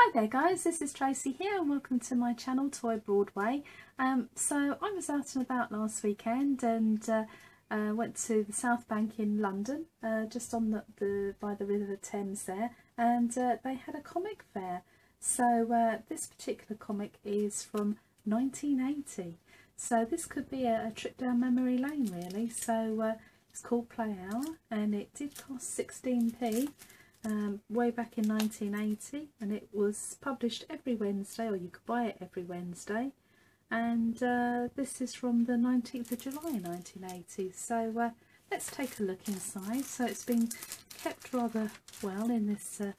Hi there guys, this is Tracey here and welcome to my channel Toy Broadway. Um, so I was out and about last weekend and uh, uh, went to the South Bank in London, uh, just on the, the, by the River Thames there, and uh, they had a comic fair. So uh, this particular comic is from 1980. So this could be a, a trip down memory lane really. So uh, it's called Play Hour and it did cost 16p um, way back in 1980 and it was published every Wednesday or you could buy it every Wednesday. And uh, this is from the 19th of July 1980 so uh, let's take a look inside. So it's been kept rather well in this uh,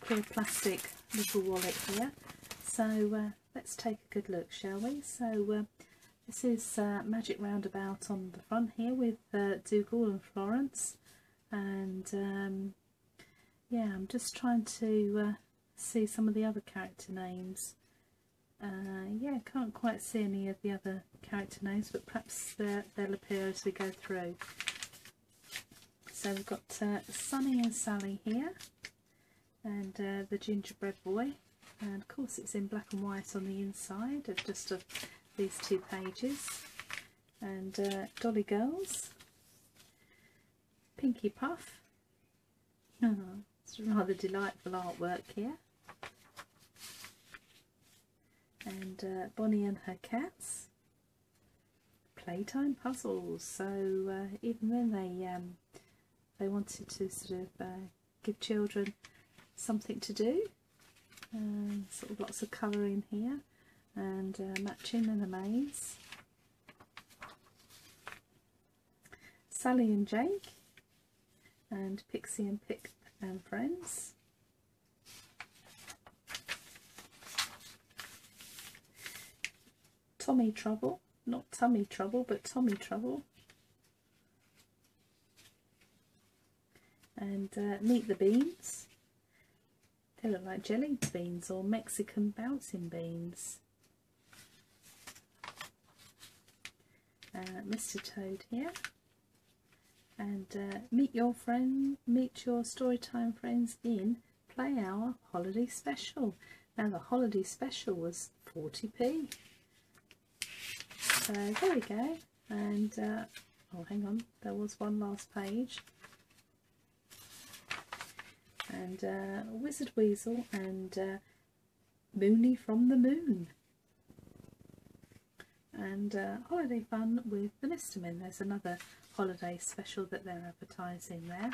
clear plastic little wallet here. So uh, let's take a good look shall we? So uh, this is uh, Magic Roundabout on the front here with Dougal and Florence. And um, yeah I'm just trying to uh, see some of the other character names. Uh, yeah can't quite see any of the other character names but perhaps they'll appear as we go through. So we've got uh, Sunny and Sally here and uh, the gingerbread boy. And of course it's in black and white on the inside of just of these two pages. And uh, Dolly Girls Pinky Puff It's rather delightful artwork here. And uh, Bonnie and her cats. Playtime puzzles. So uh, even when they um, they wanted to sort of uh, give children something to do, um, sort of lots of colouring here and uh, matching and a maze. Sally and Jake and Pixie and Pick and friends. Tommy Trouble, not Tummy Trouble, but Tommy Trouble. And uh, Meet the Beans. They look like jelly beans or Mexican bouncing beans. Uh, Mr. Toad here and uh, meet your friend, meet your Storytime friends in Play Hour Holiday Special. Now the holiday special was 40p. So there we go. And uh, oh, hang on, there was one last page. And uh, Wizard Weasel and uh, Moony from the Moon. And uh, holiday fun with the. Men. There's another holiday special that they're advertising there.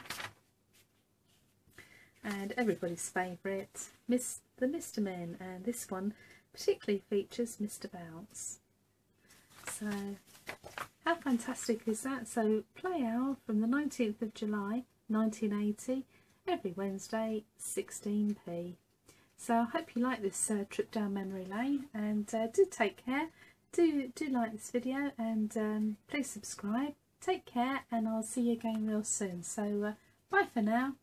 And everybody's favourite, Miss the Mr. Men, and this one particularly features Mr. Bounce. So, how fantastic is that? So, play hour from the 19th of July 1980, every Wednesday, 16p. So I hope you like this uh, trip down memory lane and uh, do take care. Do, do like this video and um, please subscribe Take care and I'll see you again real soon. So uh, bye for now.